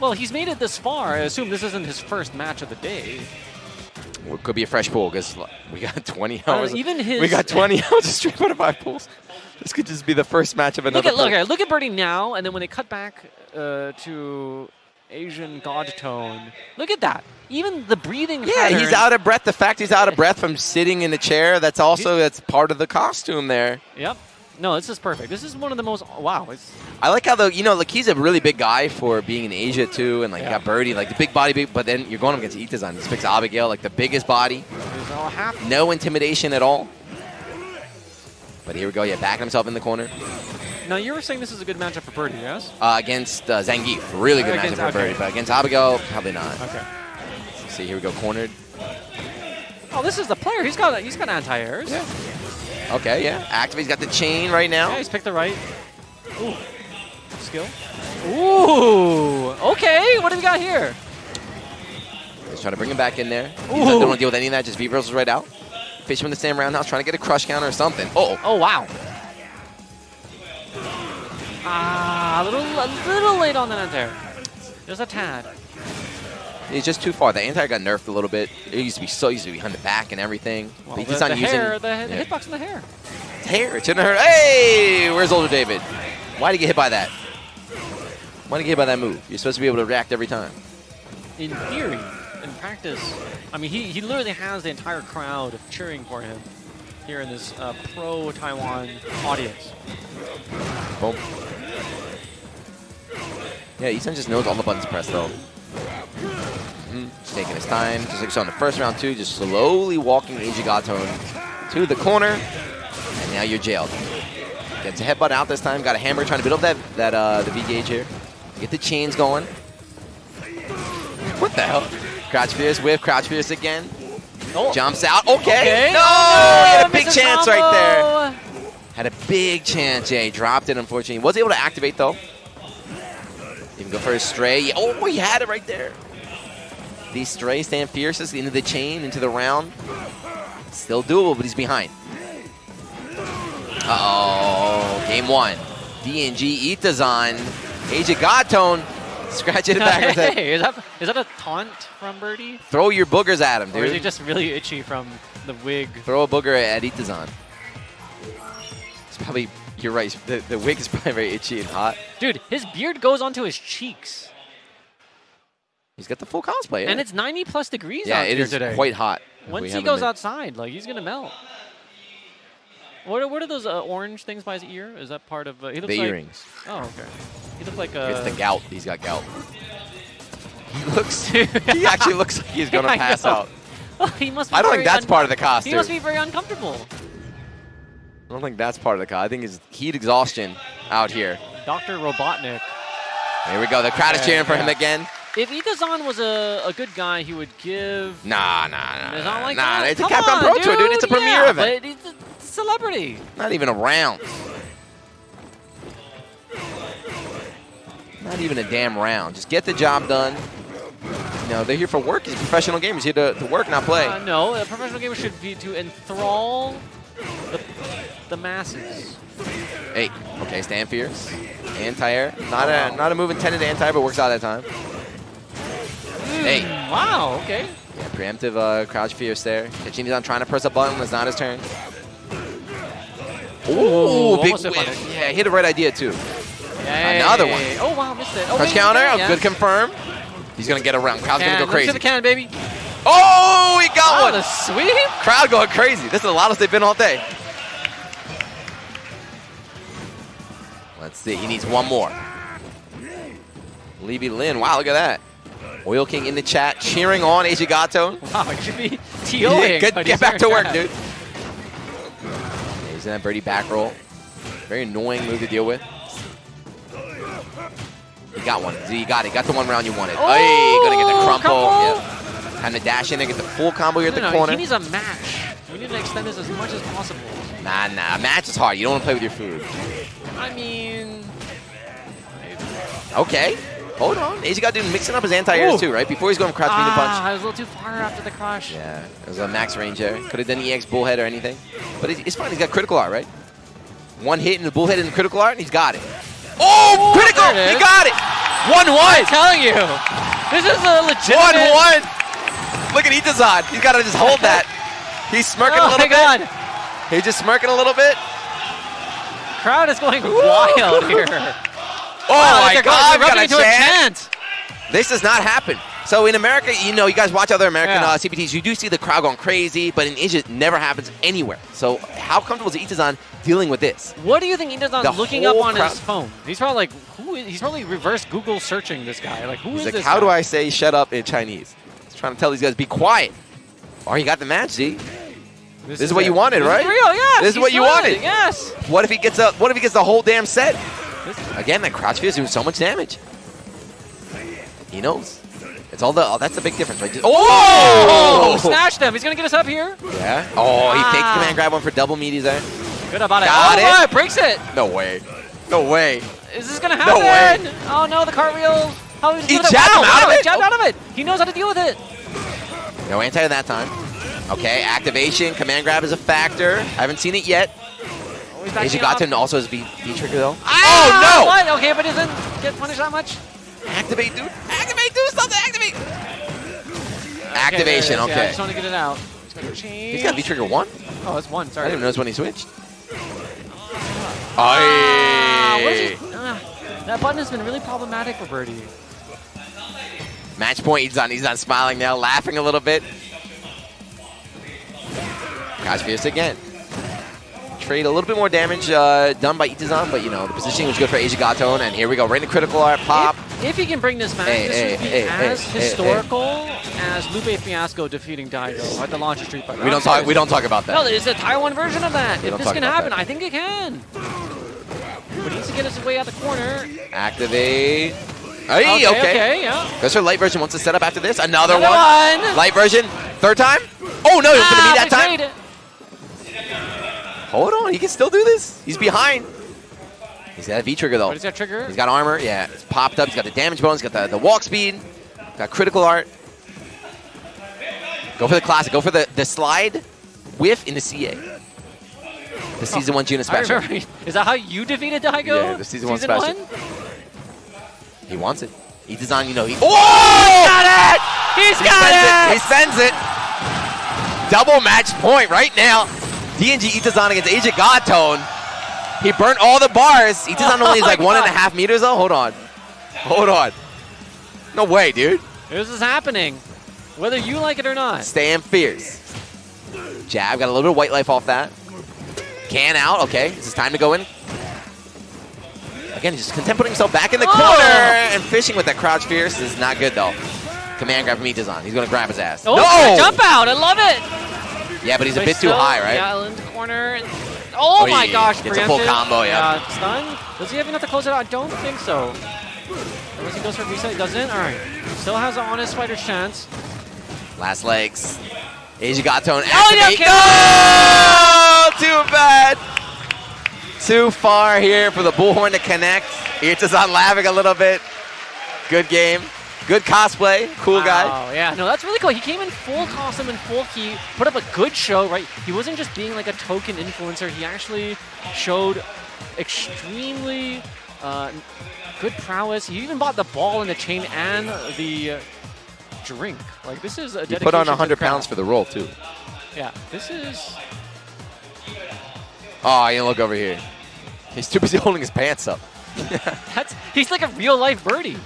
Well, he's made it this far. I assume this isn't his first match of the day. Well, it could be a fresh pool because we got 20 Uh, hours. even his- we got 20 hours of Street Fighter 5 pools. This could just be the first match of another. Look at look at look at Birdie now, and then when they cut back uh, to Asian God Tone, look at that. Even the breathing. Yeah, he's out of breath. The fact he's out of breath from sitting in a chair, that's also that's part of the costume there. Yep. No, this is perfect. This is one of the most. Wow. It's, I like how the you know like he's a really big guy for being in Asia too, and like you Yeah. got Birdie, like the big body, big. But then you're going up against Itazan. This picks Abigail, like the biggest body, it's all half. no intimidation at all. But here we go, yeah, backing himself in the corner Now you were saying this is a good matchup for Birdie, yes? uh, against uh, Zangief. Really good Against- matchup for okay. Birdie, but against Abigail, probably not. Okay. See, here we go, cornered. Oh, this is the player. He's got he's got anti-airs. Yeah. Okay, yeah. Activate. He's got the chain right now. Yeah, he's picked the right. Ooh. Skill. Ooh. Okay. What do we got here? He's trying to bring him back in there. He Ooh. doesn't want to deal with any of that. Just V Bros right out. Fish him in the same roundhouse, trying to get a crush counter or something. Oh, Oh wow. Ah, a little a little late on that anti-air. Just a tad. He's just too far. The anti got nerfed a little bit. It used to be so easy to be hunted back and everything. Well, but the, he's not the using hair, the, the hitbox in the hair. hair. It shouldn't hurt. Hey, where's older David? Why did he get hit by that? Why did he get hit by that move? You're supposed to be able to react every time. In theory, in practice, I mean, he, he literally has the entire crowd cheering for him here in this uh, pro Taiwan audience. Boom. Yeah, Itazan just knows all the buttons pressed though. Taking his time. Just like saw in the first round too, just slowly walking Asia Godtone to the corner. And now you're jailed. Gets a headbutt out this time. Got a hammer trying to build up that, that uh, the V gauge here. Get the chains going. What the hell? Crouch Fierce with Crouch Fierce again. Oh, Jumps out. Okay. okay. No! Oh, had a big chance right there. Had a big chance. He dropped it, unfortunately. Was able to activate, though. Even go for a stray. Oh, he had it right there. These strays stand fiercest into the chain, into the round. Still doable, but he's behind. Uh-oh. Game one. DNG Itazan. Asia Godtone. Scratching it back. Hey, is that, is that a taunt from Birdie? Throw your boogers at him, Or is he just really itchy from the wig? Throw a booger at Itazan. It's probably, you're right, the, the wig is probably very itchy and hot. Dude, his beard goes onto his cheeks. He's got the full cosplay. Yeah, And it's 90 plus degrees yeah, out it is today. quite hot. Once he goes been- outside, like, he's going to melt. What are, what are those uh, orange things by his ear? Is that part of... Uh, he looks the like, earrings. Oh, okay. He looks like uh, it's the gout. He's got gout. He looks. he actually looks like he's gonna pass out. he must be I don't think that's part of the costume. He must be very uncomfortable. I don't think that's part of the costume. I think it's heat exhaustion out here. Dr. Robotnik. Here we go. The crowd is Yeah, cheering for him again. If Itazan was a, a good guy, he would give... Nah, nah, nah. It's nah, not like nah. that. It's a Come Capcom on, Pro Tour, dude. It's a dude. premiere yeah, event. But it's a celebrity. Not even a round. Not even a damn round. Just get the job done. No, they're here for work. He's a professional gamer. He's here to, to work, not play. Uh, no, a professional gamer should be to enthrall the, the masses. Hey, okay, stand fierce. Anti-air. Not a not a move intended to anti, but works out that time. Hey. Wow, okay. Yeah, preemptive uh, crouch fierce there. Kachini's on trying to press a button. It's not his turn. Ooh, Ooh, big almost hit whip. punish. Yeah, he had the right idea too. Yay. Another one. Oh, wow, missed it. Oh, Crouch wait, counter, yeah, yeah. good confirm. He's gonna get around. Crowd's gonna go let's crazy. hit the can, baby. Oh, he got Oh, one. the sweep. Crowd going crazy. This is the loudest they've been all day. Let's see. He needs one more. Levy Lin. Wow, look at that. Oil King in the chat cheering on Ejigato. Wow, it should be Yeah, TOing. get, but get back to work, that. dude. Yeah, he's in that birdie back roll. Very annoying move to deal with. You got one. Z, you got it. Got the one round you wanted. Oh, hey, gonna get the crumple. Yeah. Time to dash in and get the full combo here at the no, corner. he needs a match. We need to extend this as much as possible. Nah, nah. A Match is hard. You don't want to play with your food. I mean, Okay. Hold on. He's got to do mixing up his anti-airs too, right? Before he's going crouch beat the ah, punch. I was a little too far after the crush. Yeah, it was a max range there. Could have done EX bullhead or anything. But it's, it's fine. He's got critical art, right? One hit in the bullhead and the critical art, and he's got it. Oh, Oh, critical! it He got it! One one. I'm telling you, this is a One legitimate. one. Look at Itazan. He's got to just hold that. He's smirking Oh a little my God, bit. He's just smirking a little bit. crowd is going wild here. Oh Wow, my God, going, we they're got a into a chance. This does not happen. So in America, you know, you guys watch other American Yeah. uh, CPTs, you do see the crowd going crazy, but in Asia, it never happens anywhere. So how comfortable is Itazan dealing with this? What do you think The looking up on crowd- his phone? He's probably like, who is, he's probably reverse Google searching this guy. Like, who is He's like, this how do? I say shut up in Chinese? He's trying to tell these guys, be quiet. Oh, you got the match, Z. This is what it. you wanted, This right? Is real, yes. This is what you wanted. Yes. What if he gets a, What if he gets the whole damn set? Again, that crouch fear is doing so much damage. He knows. It's all the. Oh, that's the big difference, right? Just- Oh, oh! snatched him. He's gonna get us up here. Yeah. Oh, he Ah. command grab one for double meaties there. Good about it. Got oh, it. right, breaks it. No way. No way. Is this gonna happen? No happen? oh no, the cartwheel. How is He jabbed wow, him out of wow, it. Jabbed out of it. He knows how to deal with it. No anti that time. Okay, activation, command grab is a factor. I haven't seen it yet. Oh, he's backing Asia off. Gaten also has V, v trigger though. Ah, oh no! What? Okay, but he doesn't get punished that much. Activate, dude! Activate, dude! Something! Activate! Activation. Okay. Okay. I just want to get it out. He's, got V trigger one. Oh, it's one. Sorry. I didn't even notice when he switched. Ah, is he? Ah, that button has been really problematic for Birdie. Match point. He's on. He's not smiling now, laughing a little bit. Fierce again. Trade a little bit more damage uh, done by Itazan, but you know the positioning was good for Asia Godtone, and here we go, right into critical art pop. If, if he can bring this back, Hey, this hey, would be hey, as historical as Lupe Fiasco defeating Daigo at the launch of Street Fighter. We don't talk. We don't talk about that. No, there's a Taiwan version of that. We if this can happen, that. I think it can. But he needs to get his way out the corner. Activate. Hey, okay, okay. okay, yeah. Goes for light version. Wants to set up after this. Another, Another one. one. Light version. Third time. Oh no, was Ah, gonna be that time. Hold on, he can still do this. He's behind. He's got a V trigger though. But he's got trigger. He's got armor. Yeah, it's popped up. He's got the damage bonus. Got the, the walk speed. Got critical art. Go for the classic. Go for the, the slide whiff in the CA. The season one Juna special. Is that how you defeated Daigo? Yeah, the season one special. one? He wants it. He designed, you know, he. He Got Oh! it! He's He got sends it! He sends it. Double match point right now. DNG Itazan against Asia Godtone. He burnt all the bars. Itazan only is Oh like my one and a half meters though. Hold on. Hold on. No way, dude. This is happening, whether you like it or not. Staying fierce. Jab, got a little bit of white life off that. Can out, okay. This is time to go in. Again, he's just content putting himself back in the Oh! corner and fishing with that crouch fierce. Is not good though. Command grab from Itazan. He's gonna grab his ass. Oh, no! jump out! I love it. Yeah, but he's a bit too high, right? The corner. Oh, Oh, my gosh, gets a full combo, yeah. stun. Does he have enough to close it out? I don't think so. Unless he goes for reset, he doesn't. All right. Still has an honest fighter's chance. Last legs. Oh, yeah, activate. kill! no! Too bad. Too far here for the bullhorn to connect. It just on laughing a little bit. Good game. Good cosplay. Cool guy. Oh, yeah. No, that's really cool. He came in full costume and full key, put up a good show, right? He wasn't just being like a token influencer. He actually showed extremely uh, good prowess. He even bought the ball and the chain and the uh, drink. Like, this is a He put on to 100 pounds for the roll, too. Yeah, this is... Oh, you look over here. He's too busy holding his pants up. That's he's like a real life birdie.